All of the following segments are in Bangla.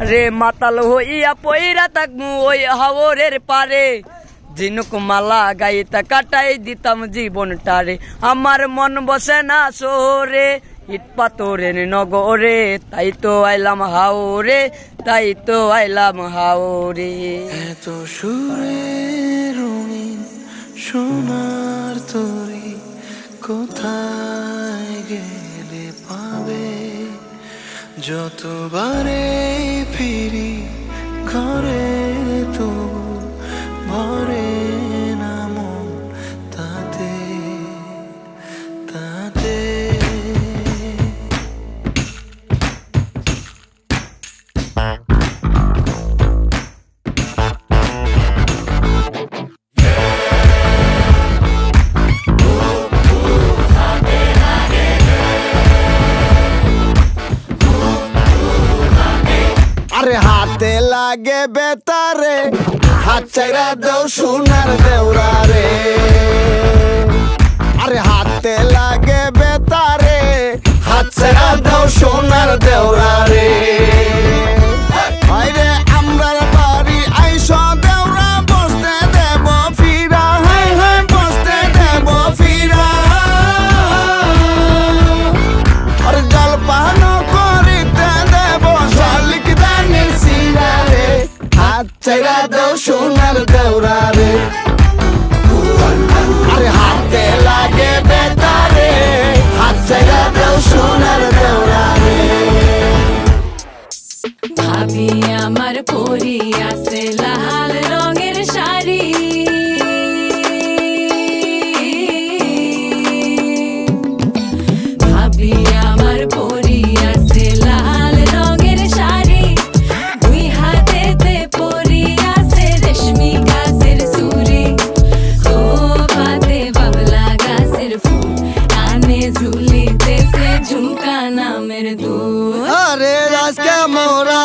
রে মাতাল হইয়া পইরা থাকমু ওই হাওরের পারে। জিনুক মালা গাইতা কাটাই দিতাম জীবন জীবনটারে আমার মন বসে না শহরে, ইট পাথরের নগরে। তাই তো আইলাম হাওরে, তাই তো আইলাম হাওরে। এত সুরে রঙিন সোনার তরি কোথায় পাবে যতবারে ফিরি ঘরে তো ভরে আরে হাতে লাগে বেতারে। হাত চাইরা দেও সোনার দেওরা রে আরে হাতে লাগে বেতারে। হাত চাইরা দেও সোনার দেওরা চাইরা দাও সোনার দেওরা রে। আরে হাতে লাগে বেতারে হাত চাইরা দাও সোনার রে। ভাবি আমার পরি আছে লাল আরে আজকে মোরা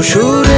হাত ছেড়া